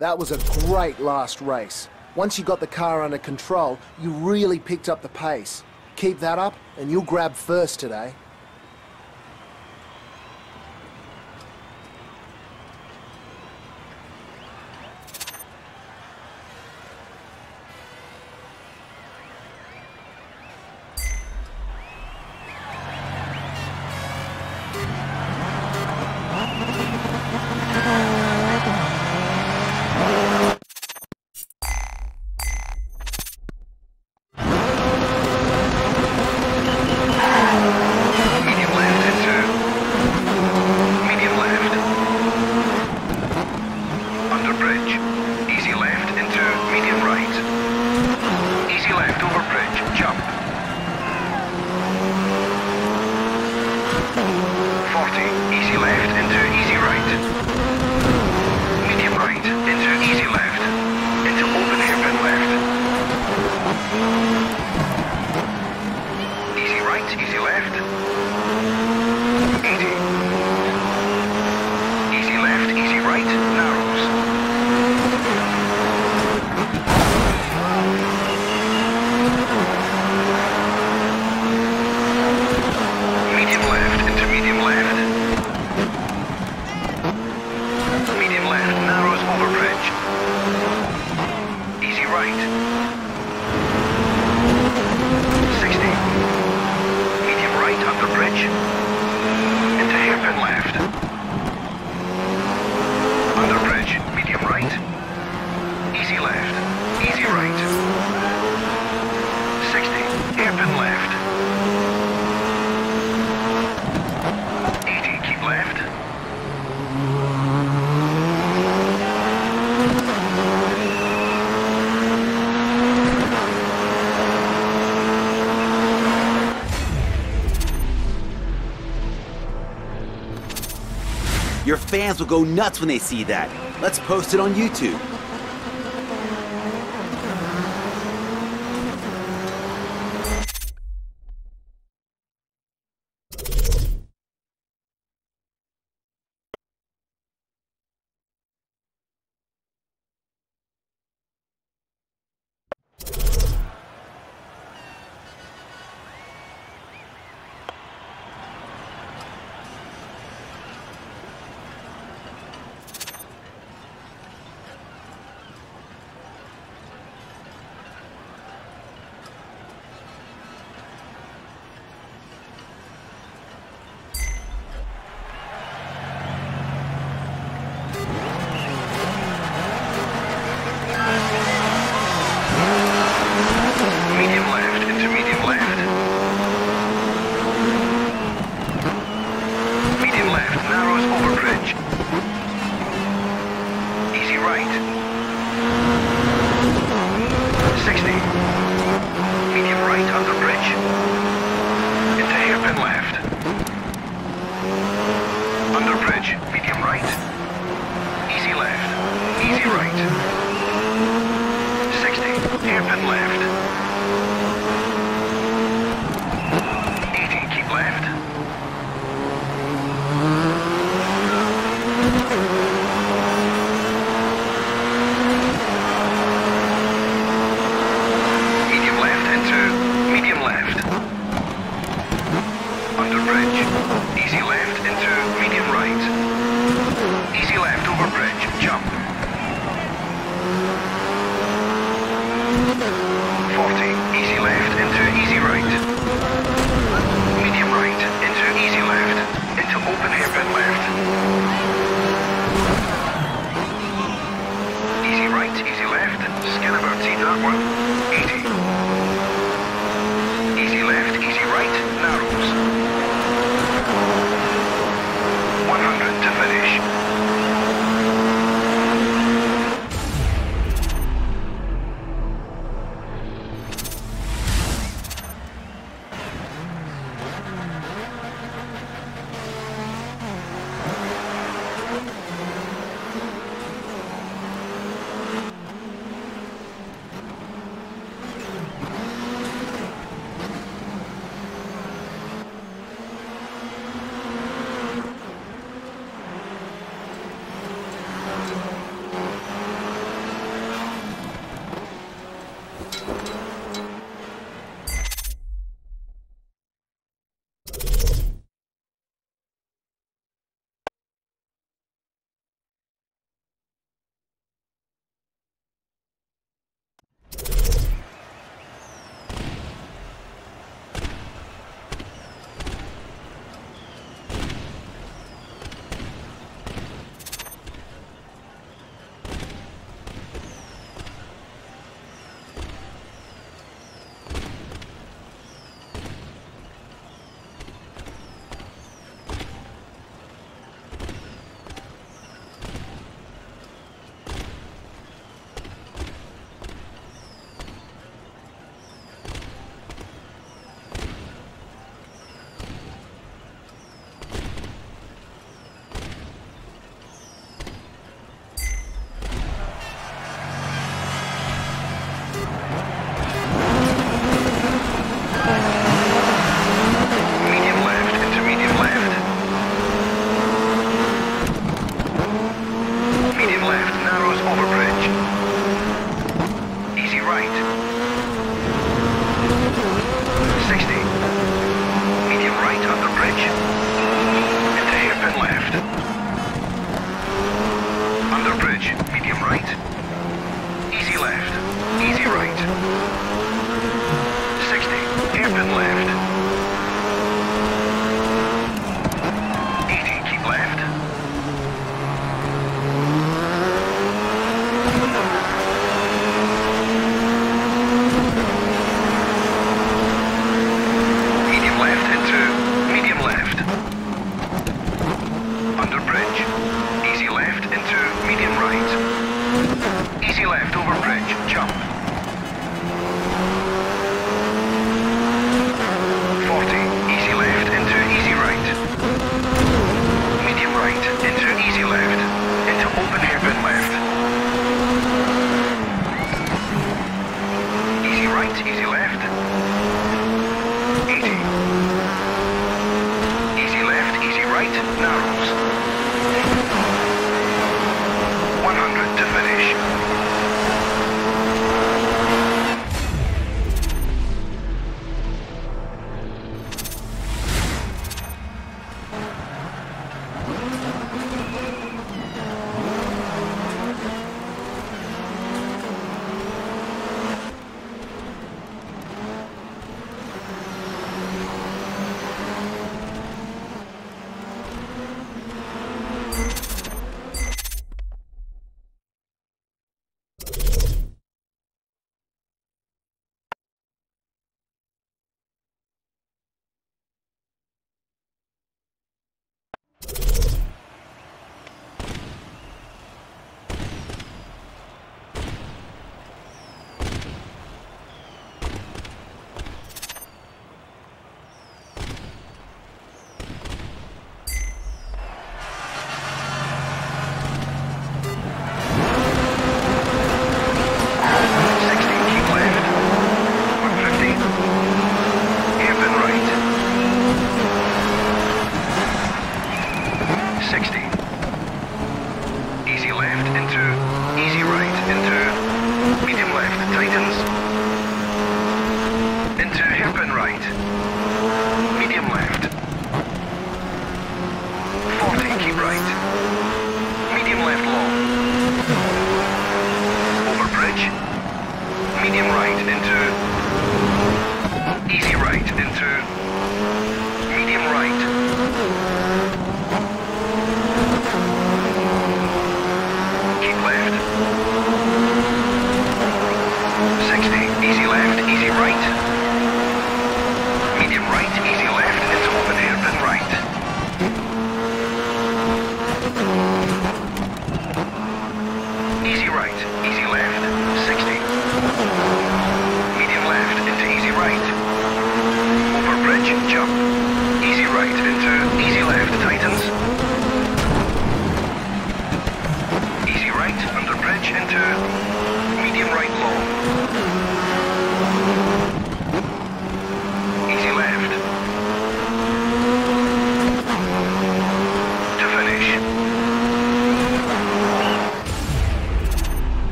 That was a great last race. Once you got the car under control, you really picked up the pace. Keep that up, and you'll grab first today. Right into easy left. Into open hairpin left. Easy right, easy left. 80. Easy left, easy right, narrows. Medium left into medium left. Medium left, narrows over bridge. Easy right. 60. Medium right under bridge. Into hairpin left. Under bridge, medium right. Easy left. Easy right. 60. Hairpin left. 80. Keep left. Your fans will go nuts when they see that. Let's post it on YouTube. Right. 60, left. 80, keep left. 80 left medium left. Under bridge.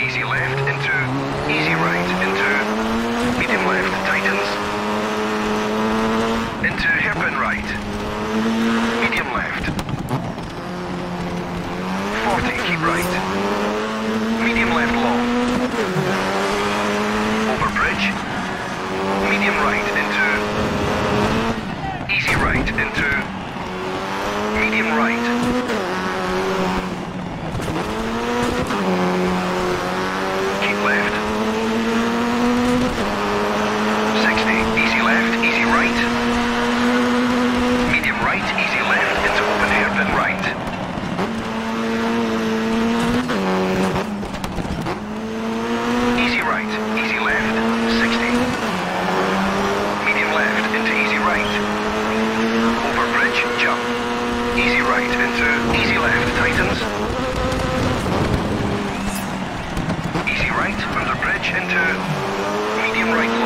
Easy left into. Easy right into. Medium left tightens. Into hairpin right. Medium left. 40, keep right. Medium left long. Over bridge. Medium right into. Easy right into. Medium right. Easy left, tightens. Easy right, under bridge into medium right.